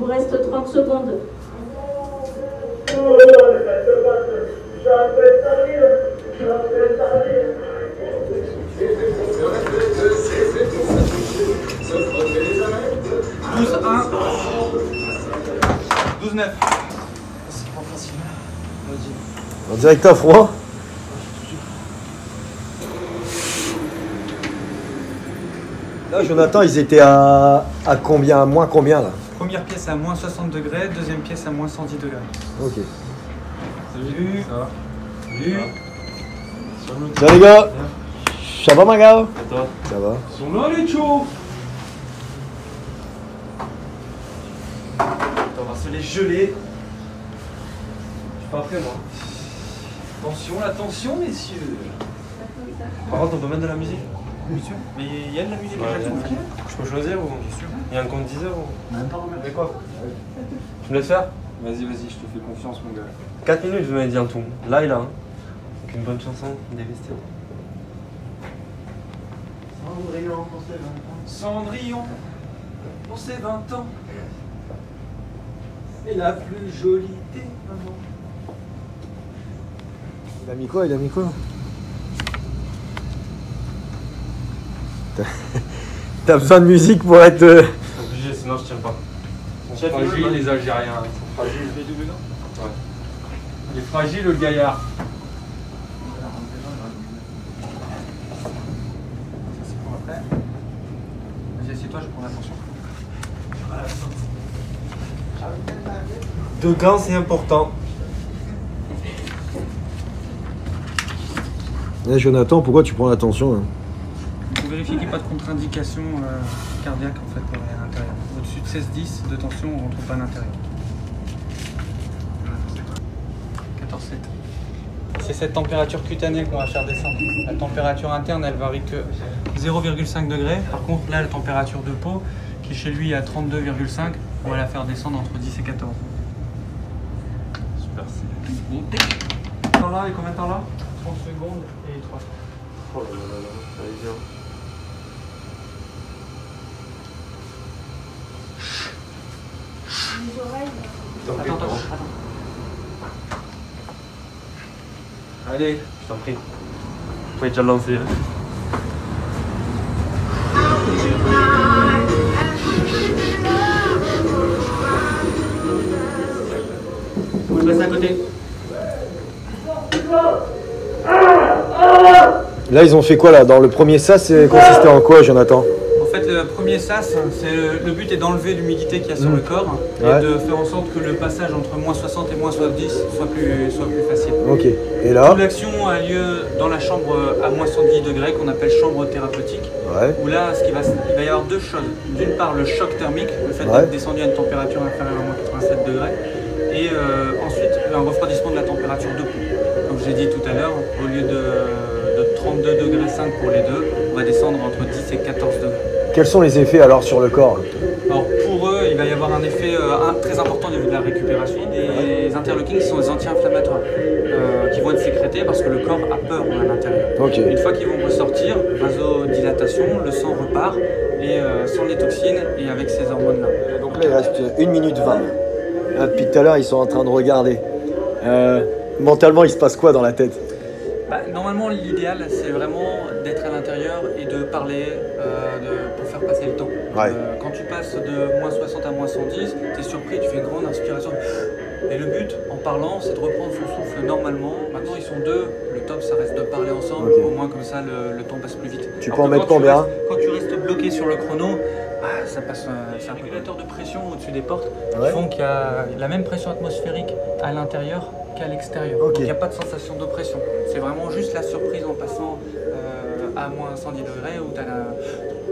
vous reste 30 secondes. On dirait que t'as froid. Là, Jonathan, ils étaient à, combien moins combien là? Première pièce à moins 60 degrés, deuxième pièce à moins 110 degrés. Ok. Salut Ça va Salut Salut les gars Ça va, ma gars Et toi Ça va. Ils sont là les chauds On va se les geler. Je suis pas prêt moi. Attention, attention, messieurs Par contre on peut mettre de la musique Mais il y a de la musique Ouais, à chaque. Je peux choisir ou Il y a un compte 10 heures ou Mais quoi Tu me laisses faire? Vas-y, vas-y, je te fais confiance, mon gars. 4 minutes vous m'avez dit un tout. Là il a un. Donc une bonne chanson, dévestée. Cendrillon, pour ses 20 ans, et la plus jolie des mamans. Il a mis quoi? Il a mis quoi? T'as- besoin de musique pour être. euh, obligé sinon je tiens pas. Ils sont fragiles, les Algériens. Ils sont fragiles. Ouais. Il est fragile, le gaillard. Assieds-toi, je prends l'attention. Deux gants c'est important. Eh, Jonathan, pourquoi tu prends l'attention hein? Vérifier qu'il n'y ait pas de contre-indication euh, cardiaque en fait à l'intérieur. Au-dessus de 16-10 de tension, on ne retrouve pas à l'intérieur. 14-7. C'est cette température cutanée qu'on va faire descendre. La température interne, elle varie que 0,5 degrés. Par contre, là, la température de peau, qui chez lui est à 32,5, on va la faire descendre entre 10 et 14. Super. Temps là et combien de temps là? 30 secondes et 3 Oh là là là là, allez Attends, attends, attends. Allez, je t'en prie. Vous pouvez déjà le lancer. hein. Je reste à côté. Là, ils ont fait quoi là? Dans le premier sas, c'est consistait en quoi, Jonathan? Fait, le premier sas, c'est le, le but est d'enlever l'humidité qu'il y a sur le corps et de faire en sorte que le passage entre moins 60 et moins 70 soit plus, soit plus facile. Ok. Et là Toute l'action a lieu dans la chambre à moins 110 degrés qu'on appelle chambre thérapeutique. Ouais. Où là, ce qui va, il va y avoir deux choses. D'une part, le choc thermique, le fait Ouais. d'être descendu à une température inférieure à moins 87 degrés. Et euh, ensuite, un refroidissement de la température de peau. Comme j'ai dit tout à l'heure, au lieu de, de 32 degrés 5 pour les deux, on va descendre entre 10 et 14 degrés. Quels sont les effets alors sur le corps Alors pour eux, il va y avoir un effet euh, un- très important au niveau de la récupération. Des interleukines qui sont des anti-inflammatoires euh, qui vont être sécrétés parce que le corps a peur à l'intérieur. Une fois qu'ils vont ressortir, vasodilatation, le sang repart et euh, sans les toxines et avec ces hormones-là. Donc là, il reste 1 minute 20. Là, depuis tout à l'heure, ils sont en train de regarder. Euh, mentalement, il se passe quoi dans la tête? Bah, normalement, l'idéal, c'est vraiment d'être à l'intérieur et de parler euh, de- pour faire passer le temps. Ouais. Euh, quand tu passes de moins 60 à moins 110, tu es surpris, tu fais une grande inspiration. Et le but, en parlant, c'est de reprendre son souffle normalement. Maintenant, ils sont deux. Le top, ça reste de parler ensemble. Au moins, comme ça, le, le temps passe plus vite. Tu Alors peux en mettre combien restes- Quand tu restes bloqué sur le chrono, bah, ça passe. euh, c'est un régulateur de pression au-dessus des portes Ouais. qui font qu'il y a la même pression atmosphérique à l'intérieur qu'à l'extérieur. Donc il n'y a pas de sensation d'oppression. C'est vraiment juste la surprise en passant euh, à moins 110 degrés où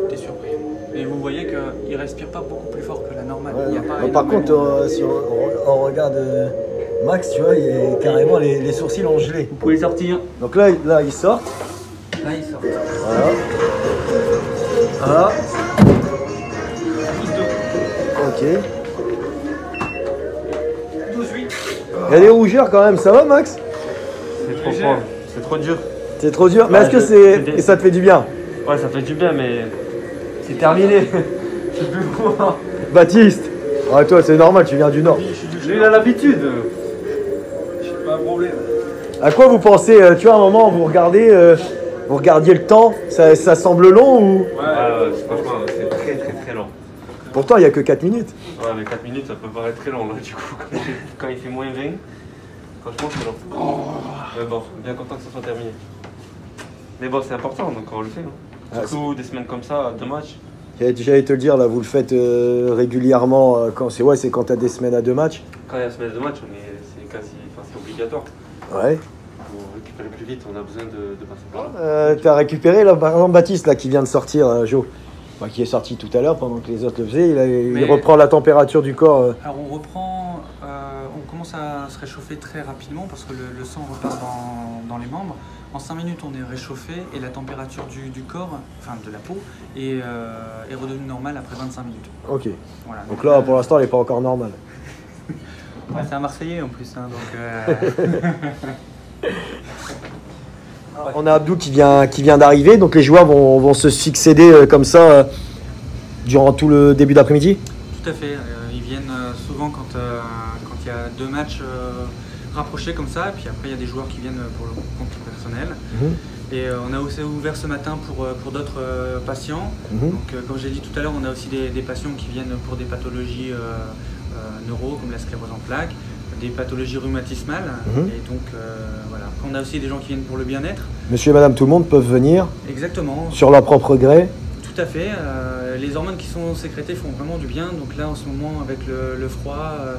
tu es surpris. Et vous voyez qu'il ne respire pas beaucoup plus fort que la normale. Il y a pas Bon, par contre, euh, si on, on regarde euh, Max, tu vois, il est carrément les, les sourcils ont gelé. vous pouvez sortir. Donc là, là ils sortent. Là, il sort. Voilà. Voilà. Ok. 12-8. Il y a des rougeurs quand même, ça va Max? C'est trop froid. C'est trop dur. C'est trop dur. Mais Ouais, est-ce que c'est. Et ça te fait du bien? Ouais, ça fait du bien, mais c'est terminé. Je peux plus voir. Baptiste, Ah, toi, c'est normal, tu viens du Nord. Lui, il a l'habitude. Pas un problème. À quoi vous pensez euh, Tu vois, à un moment, vous regardez, euh, vous regardiez le temps, ça, ça semble long ou? Ouais, c'est long. Pourtant, il n'y a que 4 minutes. Ouais, mais 4 minutes, ça peut paraître très long là, du coup, quand il fait, quand il fait moins 20, franchement, c'est long. Mais bon, bien content que ça soit terminé. Mais bon, c'est important, donc on le fait. hein. Ah, Surtout des semaines comme ça, deux matchs. J'allais te le dire, là, vous le faites euh, régulièrement. euh, quand c'est ouais, c'est quand tu as des semaines à deux matchs. Quand il y a semaine de match, on est, c'est quasi, enfin, c'est obligatoire. Ouais. Pour récupérer plus vite, on a besoin de, de passer par là. Euh, T'as récupéré là, par exemple Baptiste là qui vient de sortir, euh, Qui est sorti tout à l'heure pendant que les autres le faisaient. Il, a- il Mais- reprend la température du corps. euh. Alors on reprend, euh, on commence à se réchauffer très rapidement parce que le, le sang repart dans, dans les membres. En 5 minutes on est réchauffé et la température du, du corps, enfin de la peau, est, euh, est redevenue normale après 25 minutes. Ok. Voilà. Donc là, pour l'instant, elle n'est pas encore normale. Ouais, c'est un Marseillais en plus, hein, donc On a Abdou qui vient, qui vient d'arriver, donc les joueurs vont, vont se succéder euh, comme ça euh, durant tout le début d'après-midi. tout à fait. euh, ils viennent souvent quand quand il y a deux matchs rapprochés comme ça, et puis après il y a des joueurs qui viennent pour le compte personnel. Mhm. Et on a aussi ouvert ce matin pour, pour d'autres patients. Mhm. Donc, comme j'ai dit tout à l'heure, on a aussi des, des patients qui viennent pour des pathologies euh, euh, neuro, comme la sclérose en plaques, des pathologies rhumatismales. Mhm. Et donc, euh, voilà. Après, on a aussi des gens qui viennent pour le bien-être. Monsieur et madame, tout le monde peuvent venir Exactement. sur leur propre gré. Tout à fait. euh, les hormones qui sont sécrétées font vraiment du bien. Donc là, en ce moment, avec le, le froid, euh,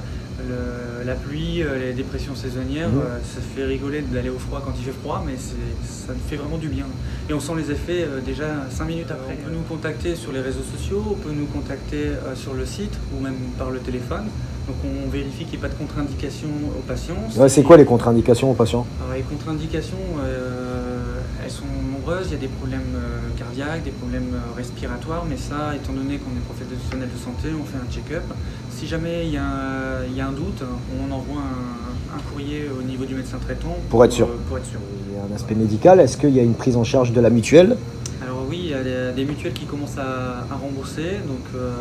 le- la pluie, euh, les dépressions saisonnières, Mhm. euh, ça fait rigoler d'aller au froid quand il fait froid, mais ça nous fait vraiment du bien. Et on sent les effets euh, déjà 5 minutes après. On peut nous contacter sur les réseaux sociaux, on peut nous contacter sur le site ou même par le téléphone. Donc on vérifie qu'il n'y ait pas de contre-indication aux patients. Ouais, c'est quoi les contre-indications aux patients? Alors, les contre-indications, nombreuses. Il y a des problèmes euh, cardiaques, des problèmes euh, respiratoires, mais ça, étant donné qu'on est professionnel de santé, on fait un check-up. Si jamais il y, a un- il y a un doute, on envoie un, un courrier au niveau du médecin traitant Pour être sûr. euh, pour être sûr. Il y a un aspect médical. Est-ce qu'il y a une prise en charge de la mutuelle? Alors oui, il y a des, mutuelles qui commencent à, à rembourser. Donc euh,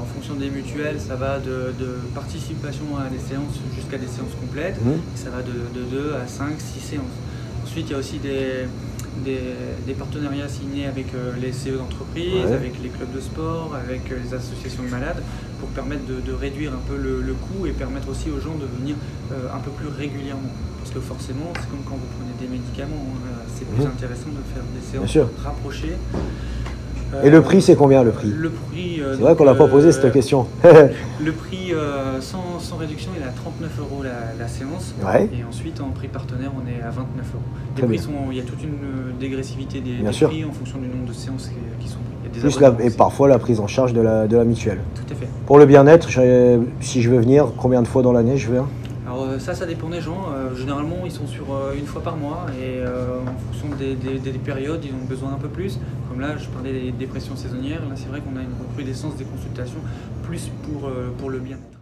en fonction des mutuelles, ça va de, de participation à des séances jusqu'à des séances complètes. Mhm. Ça va de, de 2 à 5, 6 séances. Ensuite, il y a aussi des, des, des partenariats signés avec euh, les CE d'entreprise, Ouais. avec les clubs de sport, avec euh, les associations de malades, pour permettre de, de réduire un peu le, le coût et permettre aussi aux gens de venir euh, un peu plus régulièrement. Parce que forcément, c'est comme quand vous prenez des médicaments, hein, c'est plus Mhm. intéressant de faire des séances rapprochées. Et le prix, c'est combien le prix Le prix. euh, C'est vrai qu'on n'a pas posé euh, cette question. Le prix euh, sans, sans réduction, il est à 39 euros la, la séance. Ouais. Et ensuite, en prix partenaire, on est à 29 euros. Les prix sont, il y a toute une dégressivité des, prix en fonction du nombre de séances qui, qui sont prises. Et parfois la prise en charge de la, de la mutuelle. Tout à fait. Pour le bien-être, si je veux venir, combien de fois dans l'année je viens ça, ça dépend des gens. Euh, généralement, ils sont sur euh, une fois par mois et euh, en fonction des, des- des périodes, ils ont besoin un peu plus. Comme là, je parlais des dépressions saisonnières. Là, c'est vrai qu'on a une recrudescence des consultations plus pour, euh, pour le bien-être.